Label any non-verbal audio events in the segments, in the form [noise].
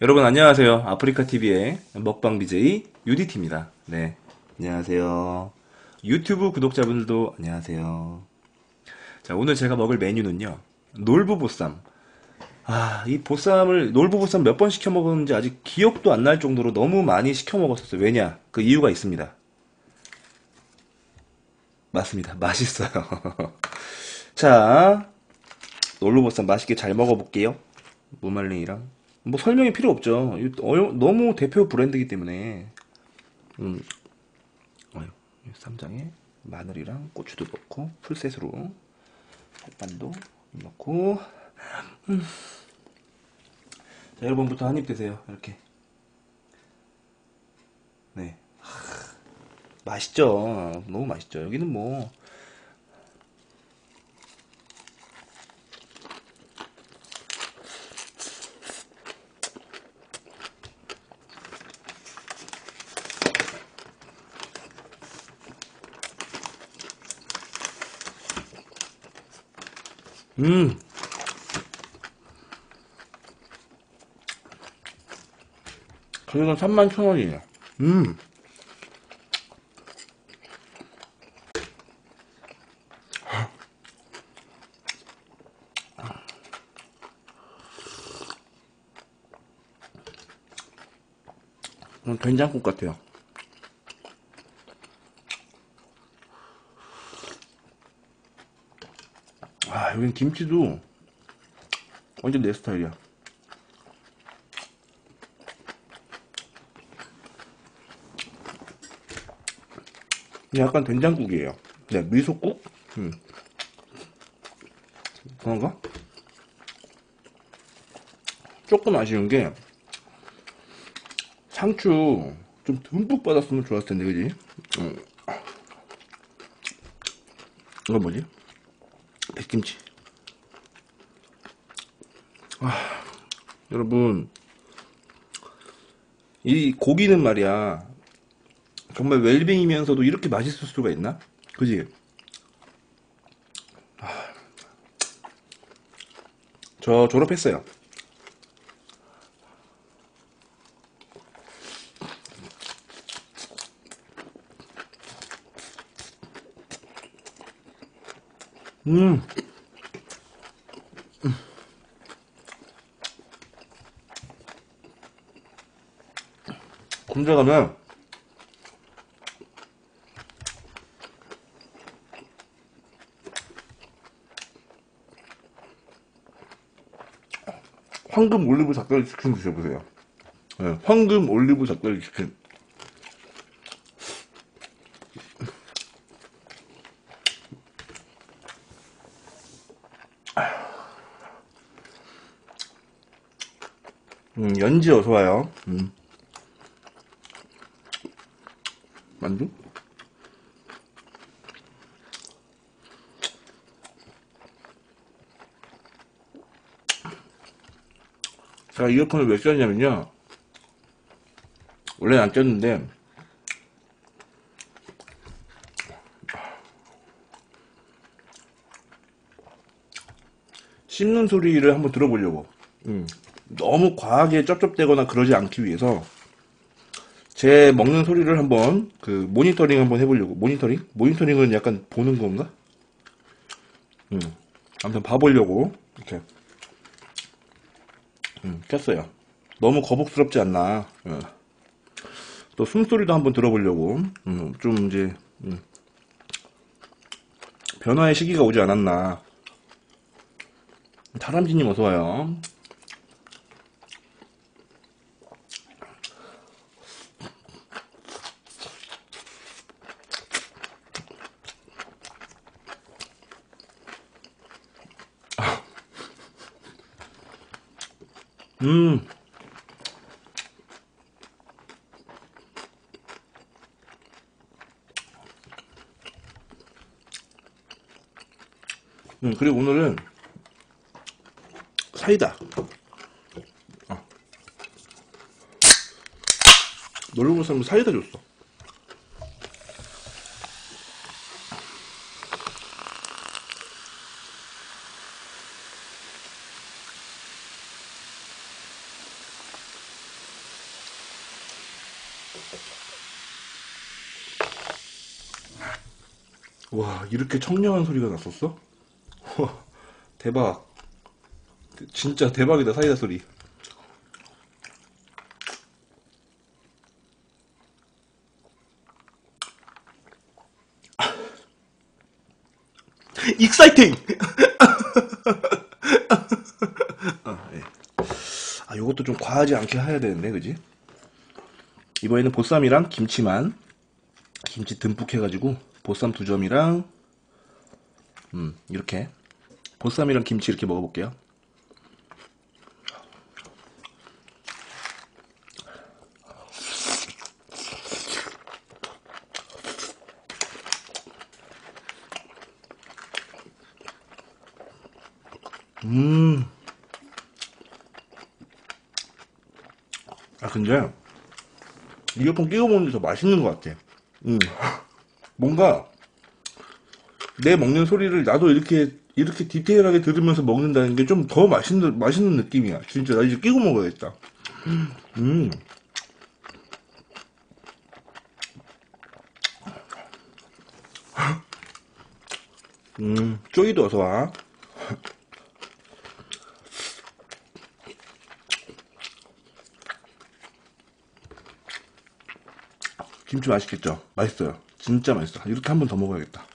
여러분 안녕하세요. 아프리카 TV의 먹방 BJ UDT입니다. 네, 안녕하세요. 유튜브 구독자분들도 안녕하세요. 자, 오늘 제가 먹을 메뉴는요. 놀부 보쌈. 아, 이 보쌈을 놀부 보쌈 몇 번 시켜 먹었는지 아직 기억도 안 날 정도로 너무 많이 시켜 먹었었어요. 왜냐? 그 이유가 있습니다. 맞습니다. 맛있어요. [laughs] 자, 놀부보쌈 맛있게 잘 먹어볼게요. 무말랭이랑. 뭐 설명이 필요 없죠. 너무 대표 브랜드이기 때문에. 음, 쌈장에 마늘이랑 고추도 넣고 풀셋으로 햇반도 넣고. 음. 자, 여러분부터 한입 드세요. 이렇게. 네. 하, 맛있죠. 너무 맛있죠. 여기는 뭐 음. 가격은 31,000원이에요. 음. 음, 된장국 같아요. 아, 여긴 김치도 완전 내 스타일이야. 약간 된장국이에요. 네, 미소국? 음. 그런가? 조금 아쉬운 게, 상추 좀 듬뿍 받았으면 좋았을 텐데, 그지? 음. 이거 뭐지? 백김치. 아, 여러분, 이 고기는 말이야, 정말 웰빙이면서도 이렇게 맛있을 수가 있나? 그지? 아, 저 졸업했어요. 음. 군대 가면 황금 올리브 닭다리 치킨 드셔보세요. 네, 황금 올리브 닭다리 치킨. 음, 연지 어서 와요. 음. 만두? 제가 이어폰을 왜 썼냐면요. 원래는 안 꼈는데, 씹는 소리를 한번 들어보려고. 음. 너무 과하게 쩝쩝대거나 그러지 않기 위해서 제 먹는 소리를 한번 그 모니터링 한번 해보려고. 모니터링? 모니터링은 약간 보는 건가? 음. 아무튼 봐보려고 이렇게 음, 켰어요. 너무 거북스럽지 않나. 예. 또 숨소리도 한번 들어보려고 음, 좀 이제 음, 변화의 시기가 오지 않았나. 다람쥐님 어서 와요. 음. 음, 그리고 오늘은 사이다. 어. 놀러 온 사람 사이다 줬어. 와, 이렇게 청량한 소리가 났었어? 와, [laughs] 대박. 진짜 대박이다, 사이다 소리. [laughs] Exciting! [laughs] 아, 예. 아, 요것도 좀 과하지 않게 해야 되는데, 그지? 이번에는 보쌈이랑 김치만, 김치 듬뿍 해가지고, 보쌈 두 점이랑, 음, 이렇게. 보쌈이랑 김치 이렇게 먹어볼게요. 음. 아, 근데, 이어폰 끼고 먹는 게 더 맛있는 것 같아. 음. 뭔가, 내 먹는 소리를 나도 이렇게, 이렇게 디테일하게 들으면서 먹는다는 게 좀 더 맛있는, 맛있는 느낌이야. 진짜, 나 이제 끼고 먹어야겠다. 음. 음, 쪼이도 어서 와. 김치 맛있겠죠? 맛있어요. 진짜 맛있어. 이렇게 한 번 더 먹어야겠다.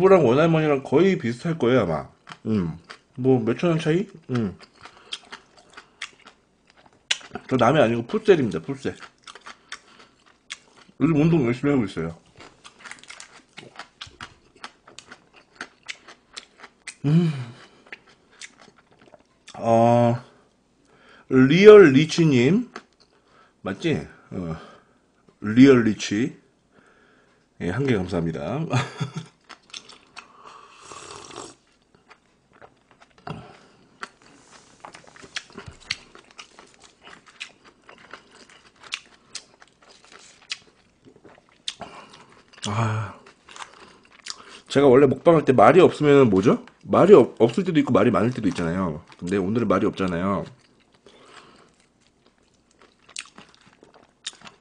놀부랑 원할머니랑 거의 비슷할 거예요, 아마. 음. 뭐, 몇천 원 차이? 음. 저 남이 아니고 풋셀입니다, 풋셀. 요즘 운동 열심히 하고 있어요. 음. 어, 리얼 리치님. 맞지? 어, 리얼 리치. 예, 한 개 감사합니다. [laughs] 제가 원래 먹방할 때 말이 없으면 뭐죠? 말이 없, 없을 때도 있고 말이 많을 때도 있잖아요. 근데 오늘은 말이 없잖아요.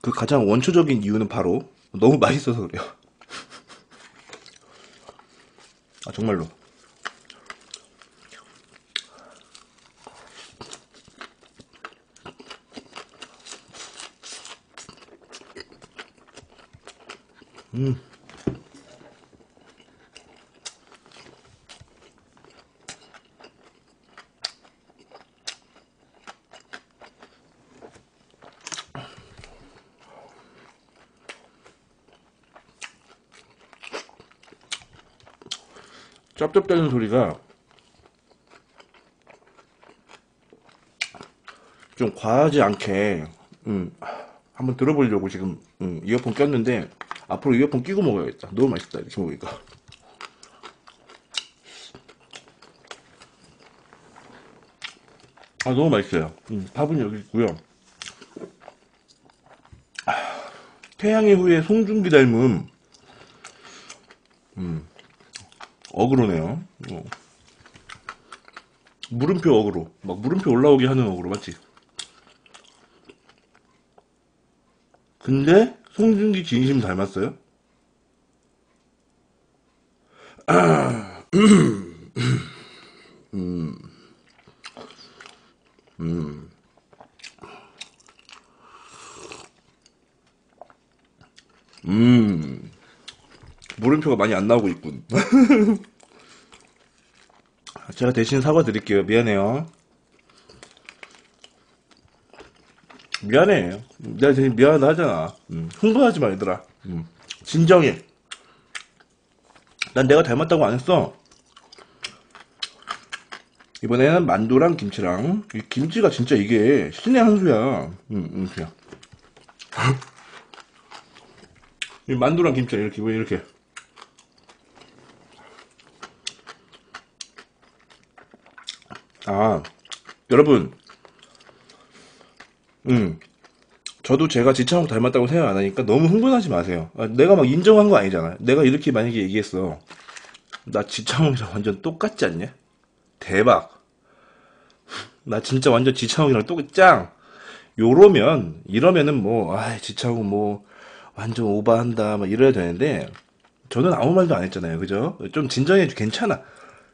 그 가장 원초적인 이유는 바로 너무 [laughs] 맛있어서 그래요. [laughs] 아, 정말로. 짭짭대는 소리가 좀 과하지 않게 음, 한번 들어보려고 지금 음, 이어폰 꼈는데 앞으로 이어폰 끼고 먹어야겠다. 너무 맛있다 이렇게 먹으니까. 아 너무 맛있어요. 음, 밥은 여기 있고요. 아, 태양의 후예 송중기 닮은 어그로네요. 어. 물음표 어그로. 막 물음표 올라오게 하는 어그로 맞지? 근데 송중기 진심 닮았어요? 아, 음, 음, 음. 음. 물음표가 많이 안 나오고 있군. [laughs] 제가 대신 사과드릴게요. 미안해요. 미안해. 내가 대신 미안하잖아. 음, 흥분하지 마, 얘들아. 음, 진정해. 난 내가 닮았다고 안 했어. 이번에는 만두랑 김치랑 이 김치가 진짜 이게 신의 한 수야. 응, 응, 그냥. 이 만두랑 김치랑 이렇게 왜 이렇게. 아, 여러분, 음, 저도 제가 지창욱 닮았다고 생각 안 하니까 너무 흥분하지 마세요. 아, 내가 막 인정한 거 아니잖아. 내가 이렇게 만약에 얘기했어. 나 지창욱이랑 완전 똑같지 않냐? 대박. 나 진짜 완전 지창욱이랑 똑짱. 요러면, 이러면은 뭐, 아, 지창욱 뭐, 완전 오버한다, 막 이래야 되는데, 저는 아무 말도 안 했잖아요. 그죠? 좀 진정해, 괜찮아.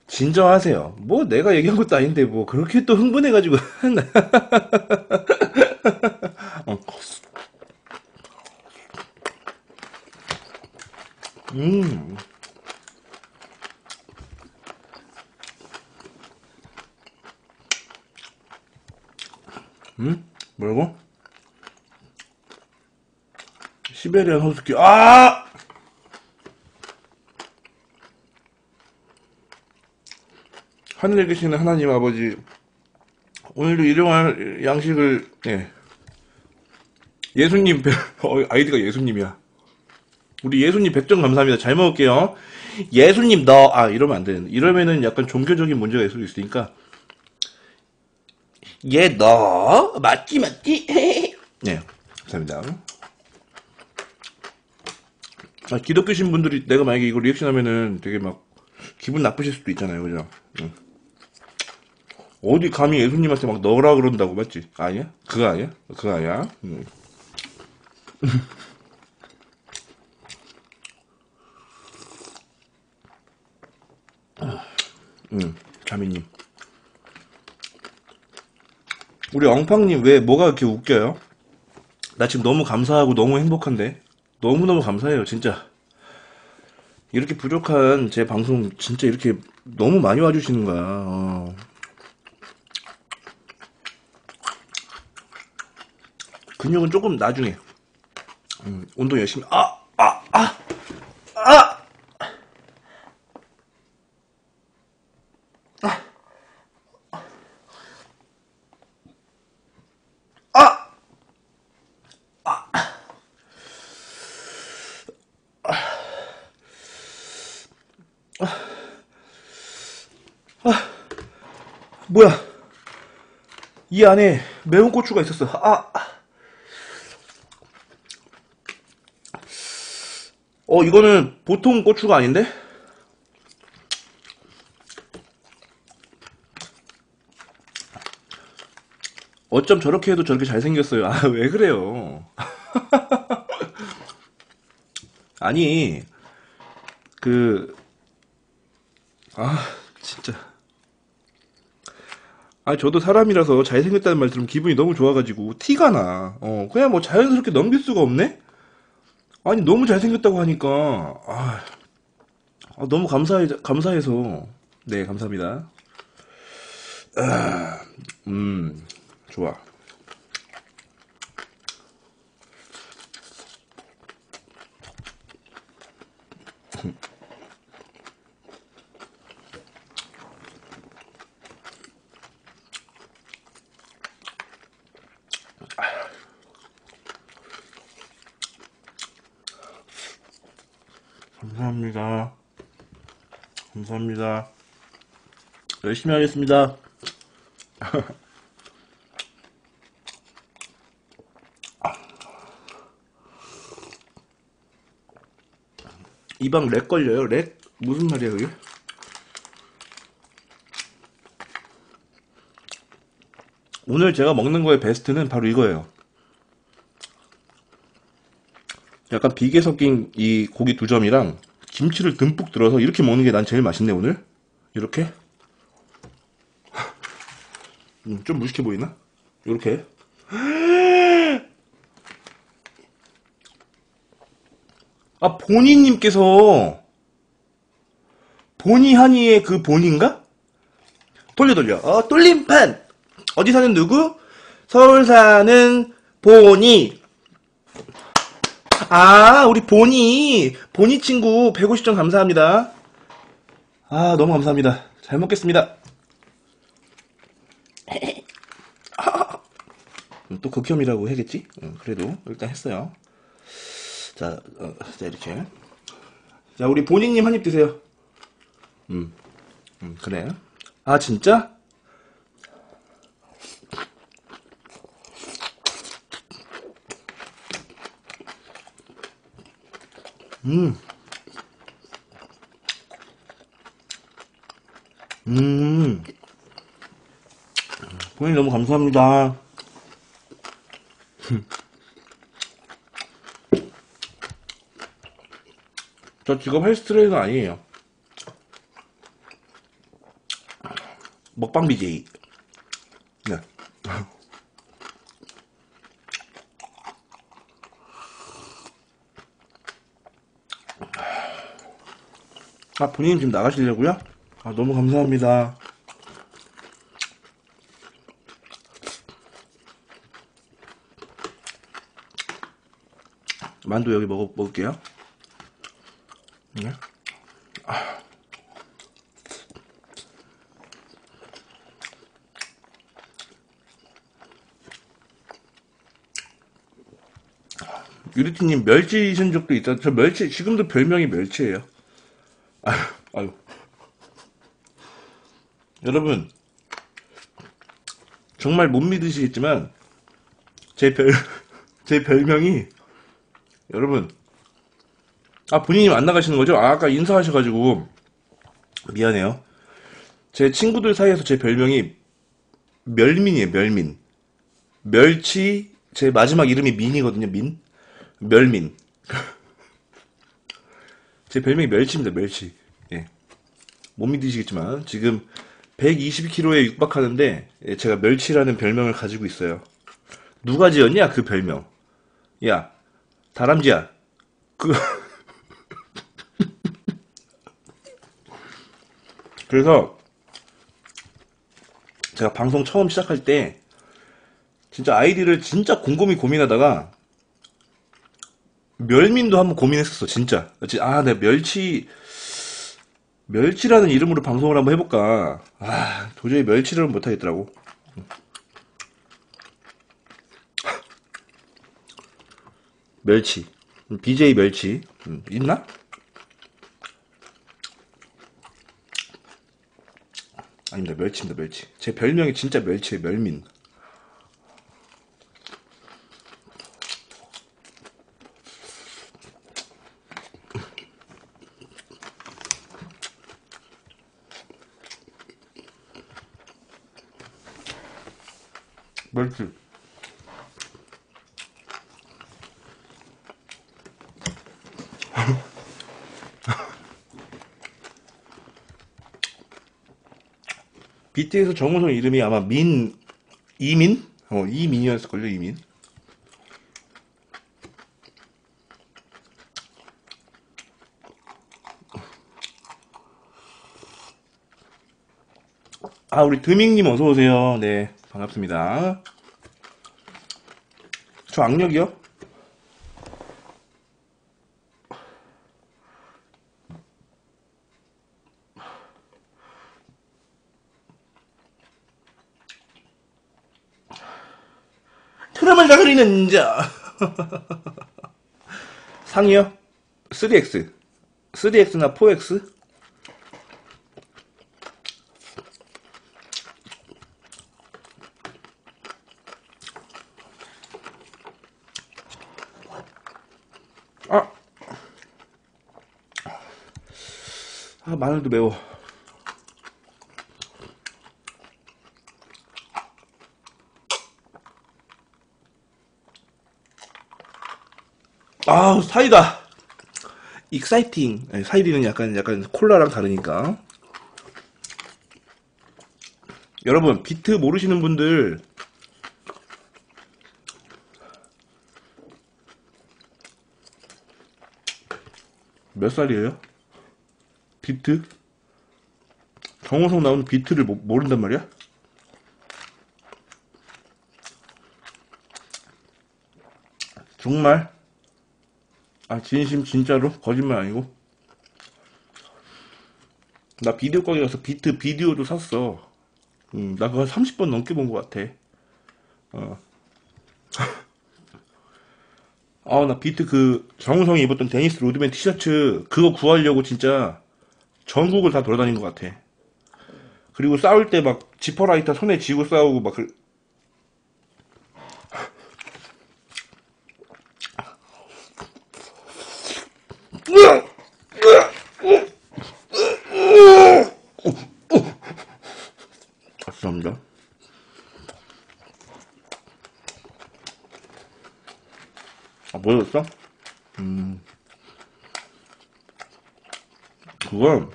진정하세요. 뭐 내가 얘기한 것도 아닌데, 뭐, 그렇게 또 흥분해가지고. [laughs] 어. 음. 음? 뭐라고? 시베리안 호스키. 아! 하늘에 계시는 하나님 아버지, 오늘도 일용할 양식을, 예. 예수님, [laughs] 어, 아이디가 예수님이야. 우리 예수님 100점 감사합니다. 잘 먹을게요. 예수님, 너, 아, 이러면 안 되는. 이러면은 약간 종교적인 문제가 있을 수 있으니까. 얘, 너, 맞지, 맞지? 네, [laughs] 감사합니다. 아, 기독교신 분들이 내가 만약에 이거 리액션 하면은 되게 막 기분 나쁘실 수도 있잖아요. 그죠? 응. 어디 감히 예수님한테 막 넣으라 그런다고 맞지? 아니야? 그거 아니야? 그거 아니야? 응. 응, 자매님. 우리 엉팡님 왜 뭐가 이렇게 웃겨요? 나 지금 너무 감사하고 너무 행복한데 너무너무 감사해요 진짜 이렇게 부족한 제 방송 진짜 이렇게 너무 많이 와주시는 거야 어. 근육은 조금 나중에 음, 운동 열심히 아 아, 아, 아! 아! 뭐야? 이 안에 매운 고추가 있었어. 아! 어, 이거는 보통 고추가 아닌데? 어쩜 저렇게 해도 저렇게 잘생겼어요. 아, [laughs] 왜 그래요? [laughs] 아니, 그, 아, 진짜. 아, 저도 사람이라서 잘생겼다는 말 들으면 기분이 너무 좋아가지고, 티가 나. 어, 그냥 뭐 자연스럽게 넘길 수가 없네? 아니, 너무 잘생겼다고 하니까, 아, 아, 너무 감사해, 감사해서. 네, 감사합니다. 아, 음, 좋아. 감사합니다. 감사합니다. 열심히 하겠습니다. [laughs] 이방 렉 걸려요? 렉? 무슨 말이야, 그게? 오늘 제가 먹는 거의 베스트는 바로 이거예요. 약간 비계 섞인 이 고기 두 점이랑 김치를 듬뿍 들어서 이렇게 먹는 게 난 제일 맛있네, 오늘. 이렇게. 음, 좀 무식해 보이나? 이렇게. 아, 본인님께서 보니 하니의 그 본인가? 돌려 돌려. 어, 뚫림판. 어디 사는 누구? 서울 사는 보니. 아, 우리 보니, 보니 친구 150점 감사합니다. 아, 너무 감사합니다. 잘 먹겠습니다. 음, 또 극혐이라고 해야겠지? 음, 그래도 일단 했어요. 자, 어, 자 이렇게. 자, 우리 보니님 한 입 드세요. 음, 음 그래. 아, 진짜? 음. 음. 본인 너무 감사합니다. 저 직업 헬스 트레이너 아니에요. 먹방 BJ. 네. 아, 본인 지금 나가시려고요? 아, 너무 감사합니다. 만두 여기 먹어, 먹을게요. 네. 유리티님 멸치이신 적도 있다. 저 멸치 지금도 별명이 멸치예요. 아유, 아유. 여러분 정말 못 믿으시겠지만 제 별 [laughs] 제 별명이 여러분 아 본인이 안 나가시는 거죠? 아, 아까 인사하셔가지고 미안해요. 제 친구들 사이에서 제 별명이 멸민이에요. 멸민. 멸치 제 마지막 이름이 민이거든요. 민. 멸민. [laughs] 제 별명이 멸치입니다. 멸치. 예. 못 믿으시겠지만 지금 120kg에 육박하는데 예, 제가 멸치라는 별명을 가지고 있어요. 누가 지었냐 그 별명? 야 다람쥐야. 그 [laughs] 그래서 제가 방송 처음 시작할 때 진짜 아이디를 진짜 곰곰이 고민하다가 멸민도 한번 고민했었어 진짜 아 내가 멸치 멸치라는 이름으로 방송을 한번 해볼까? 아 도저히 멸치를 못하겠더라고. 멸치. BJ 멸치. 음, 있나? 아닙니다. 멸치입니다. 멸치. 제 별명이 진짜 멸치예요. 멸민 멸치 BTS 정우성 이름이 아마 민 이민? 어 이민이었을걸요 이민 아 우리 드밍님 어서 오세요 네 반갑습니다 저 악력이요? 트럼을 가그리는 자 [laughs] 상이요? 3X 3X나 4X? 아, 아 마늘도 매워. 아 사이다. exciting. 아니, 사이다는 약간 약간 콜라랑 다르니까. 여러분 비트 모르시는 분들 몇 살이에요? 비트? 정우성 나오는 비트를 모, 모른단 말이야? 정말? 아 진심 진짜로? 거짓말 아니고? 나 비디오 가게 가서 비트 비디오도 샀어 음, 나 그거 30번 넘게 본 것 같아 어. [laughs] 아, 나 비트 그 정우성이 입었던 데니스 로드맨 티셔츠 그거 구하려고 진짜 전국을 다 돌아다닌 것 같아. 그리고 싸울 때 막 지포라이터 손에 쥐고 싸우고 막 그... 죄송합니다. 아, 뭐였어? 음. 그건,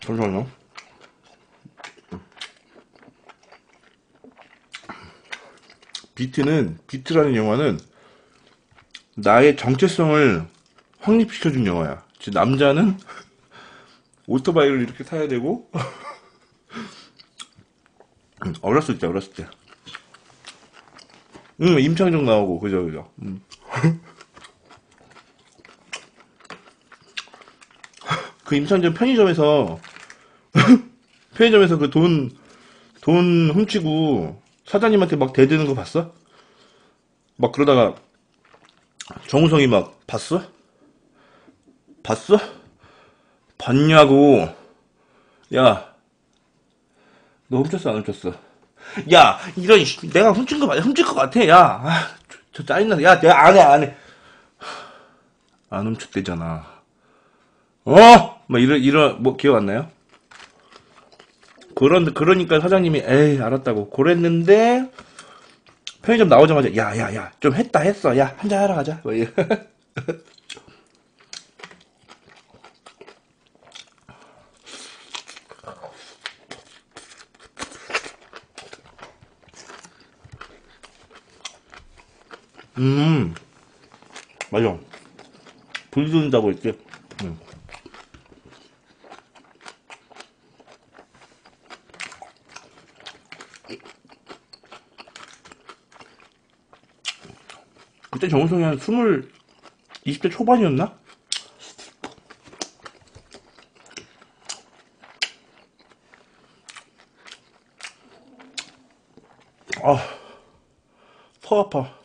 잠시만요. 비트는, 비트라는 영화는 나의 정체성을 확립시켜준 영화야. 즉, 남자는 [laughs] 오토바이를 이렇게 타야 되고, [laughs] 음, 어렸을 때, 어렸을 때. 응, 임창정 나오고, 그죠, 그죠. 음. 그 임창정 편의점에서, [laughs] 편의점에서 그 돈, 돈 훔치고 사장님한테 막 대드는 거 봤어? 막 그러다가 정우성이 막 봤어? 봤어? 봤냐고. 야, 너 훔쳤어, 안 훔쳤어? 야, 이런, 씨, 내가 훔친 거 맞아. 훔칠 것 같아, 야. 아, 저, 저 짜증나. 야, 내가 안 해, 안 해. 안 훔쳤대잖아. 어? 막 이런, 이런, 뭐, 기억 안 나요? 그런, 그러니까 사장님이, 에이, 알았다고. 그랬는데, 편의점 나오자마자, 야, 야, 야, 좀 했다, 했어. 야, 한잔 하러 가자. 뭐, 이래. [laughs] 음, 맞아. 불 든다고 했지. 음. 그때 정우성이 한 스물, 20대 초반이었나? 아, 턱 아파.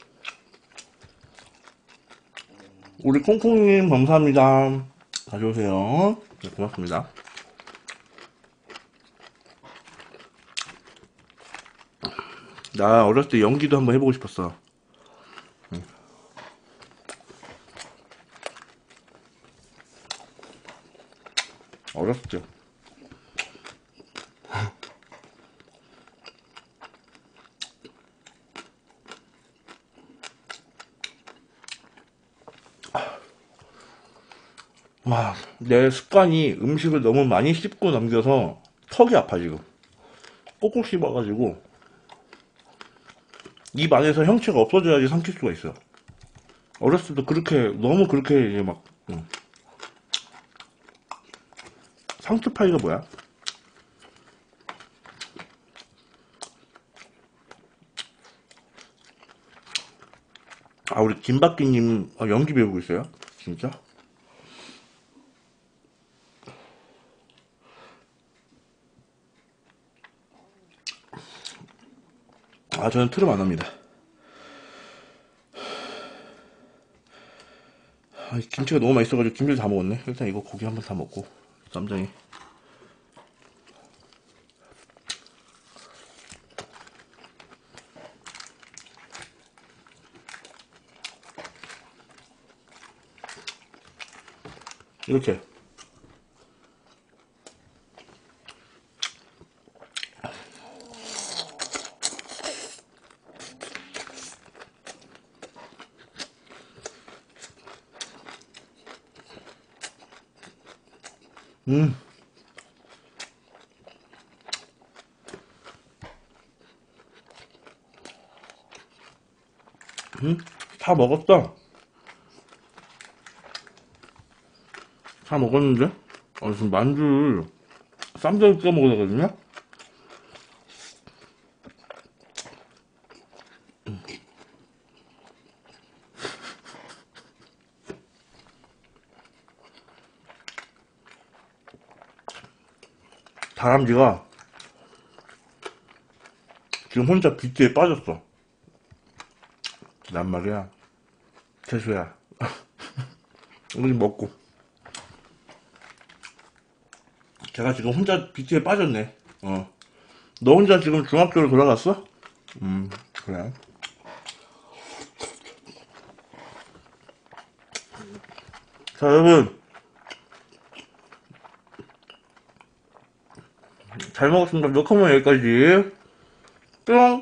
우리 콩콩님 감사합니다. 가져오세요. 네, 고맙습니다. 나 어렸을 때 연기도 한번 해보고 싶었어. 응. 어렸을 때. 와, 내 습관이 음식을 너무 많이 씹고 남겨서 턱이 아파, 지금. 꼭꼭 씹어가지고, 입 안에서 형체가 없어져야지 삼킬 수가 있어. 어렸을 때 그렇게, 너무 그렇게, 이제 막, 응. 상투파이가 뭐야? 아, 우리 김박기님 어, 연기 배우고 있어요? 진짜? 아, 저는 트름 안 합니다. 아, 이 김치가 너무 맛있어가지고 김치를 다 먹었네. 일단 이거 고기 한번 다 먹고, 쌈장이. 이렇게. 음. 음, 다 먹었어. 다 먹었는데? 어, 지금 만두를 쌈장에 찍어 먹어야거든요? 다람쥐가 지금 혼자 비트에 빠졌어. 난 말이야. 채소야. 우리 먹고. 제가 지금 혼자 비트에 빠졌네. 어. 너 혼자 지금 중학교로 돌아갔어? 음, 그래. 자, 여러분. 잘 먹었습니다. 녹화만 여기까지. 뿅!